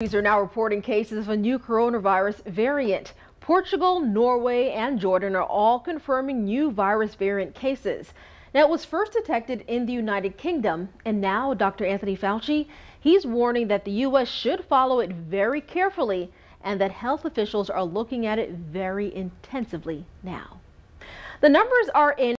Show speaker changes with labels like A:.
A: These are now reporting cases of a new coronavirus variant. Portugal, Norway, and Jordan are all confirming new virus variant cases. Now, it was first detected in the United Kingdom, and now Dr. Anthony Fauci, he's warning that the U.S. should follow it very carefully and that health officials are looking at it very intensively now. The numbers are in